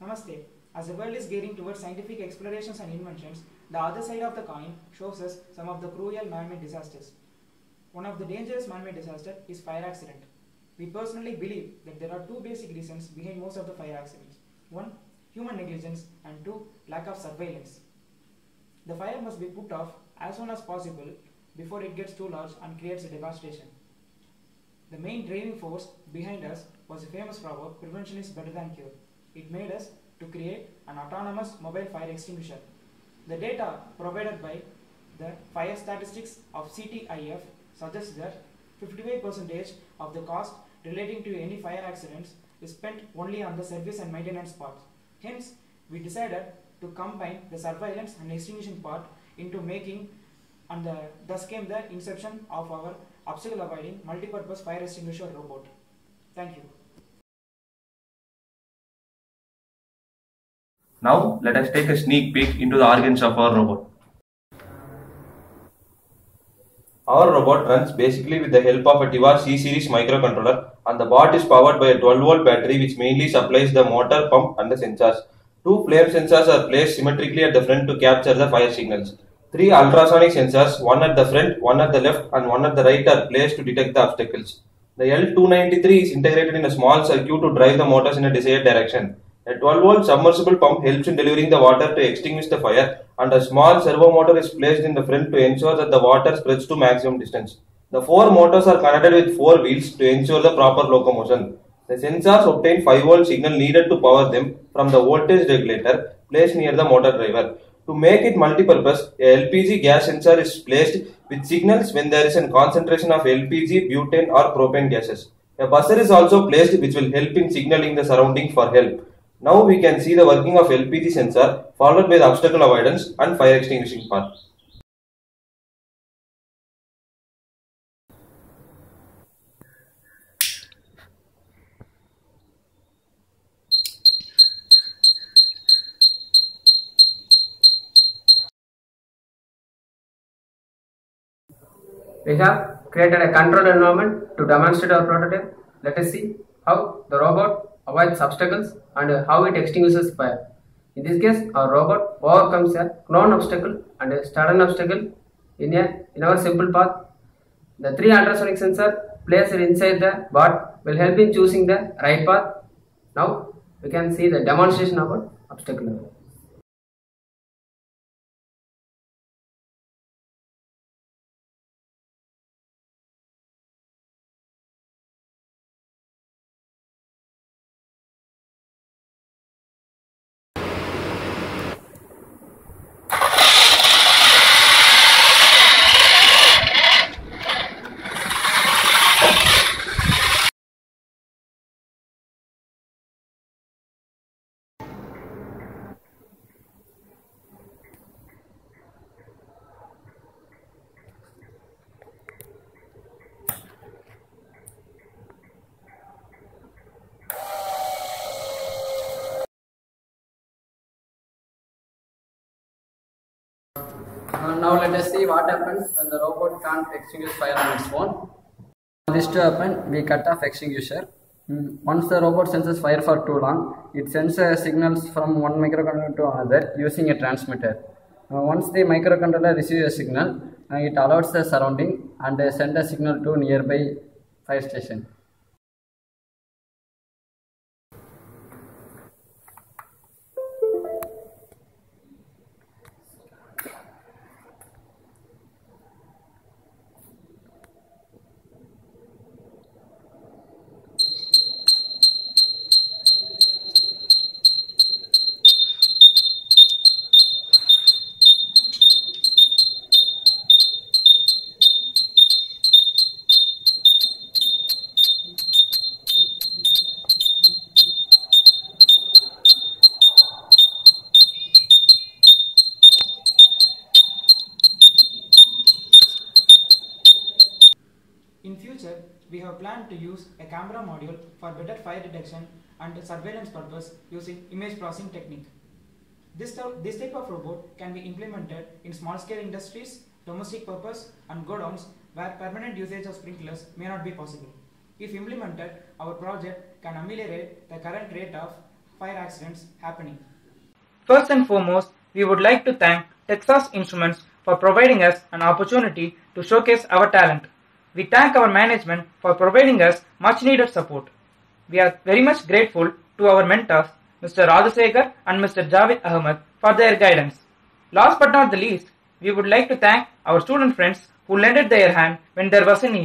Namaste. As the world is gearing towards scientific explorations and inventions, the other side of the coin shows us some of the cruel man-made disasters. One of the dangerous man-made disasters is fire accident. We personally believe that there are two basic reasons behind most of the fire accidents. One, human negligence and two, lack of surveillance. The fire must be put off as soon as possible before it gets too large and creates a devastation. The main driving force behind us was a famous proverb prevention is better than cure. It made us to create an autonomous mobile fire extinguisher. The data provided by the fire statistics of CTIF suggests that 58% of the cost relating to any fire accidents is spent only on the service and maintenance part. Hence, we decided to combine the surveillance and extinguishing part into making and the, thus came the inception of our obstacle avoiding multi-purpose fire extinguisher robot. Thank you. Now, let us take a sneak peek into the organs of our robot. Our robot runs basically with the help of a Tiva C-series microcontroller and the bot is powered by a 12 volt battery which mainly supplies the motor, pump and the sensors. Two flame sensors are placed symmetrically at the front to capture the fire signals. Three ultrasonic sensors, one at the front, one at the left and one at the right are placed to detect the obstacles. The L293 is integrated in a small circuit to drive the motors in a desired direction. A 12 volt submersible pump helps in delivering the water to extinguish the fire and a small servo motor is placed in the front to ensure that the water spreads to maximum distance. The four motors are connected with four wheels to ensure the proper locomotion. The sensors obtain 5 volt signal needed to power them from the voltage regulator placed near the motor driver. To make it multi-purpose, a LPG gas sensor is placed with signals when there is a concentration of LPG, butane or propane gases. A buzzer is also placed which will help in signaling the surrounding for help. Now we can see the working of LPG sensor followed by the obstacle avoidance and fire extinguishing part. We have created a control environment to demonstrate our prototype. Let us see how the robot avoids obstacles and how it extinguishes fire. In this case, our robot overcomes a known obstacle and a sudden obstacle in a in our simple path. The three ultrasonic sensor placed inside the bot will help in choosing the right path. Now we can see the demonstration about obstacle. Uh, now let us see what happens when the robot can't extinguish fire on its own. For this to happen, we cut off extinguisher. Mm, Once the robot senses fire for too long, it sends uh, signals from one microcontroller to another using a transmitter. Uh, once the microcontroller receives a signal, uh, it alerts the surrounding and uh, send a signal to nearby fire station. In future, we have planned to use a camera module for better fire detection and surveillance purpose using image processing technique. This, type- this type of robot can be implemented in small scale industries, domestic purpose and godowns where permanent usage of sprinklers may not be possible. If implemented, our project can ameliorate the current rate of fire accidents happening. First and foremost, we would like to thank Texas Instruments for providing us an opportunity to showcase our talent. We thank our management for providing us much needed support. We are very much grateful to our mentors, Mr. Radhasekhar and Mr. Javed Ahmed, for their guidance. Last but not the least, we would like to thank our student friends who lended their hand when there was a need.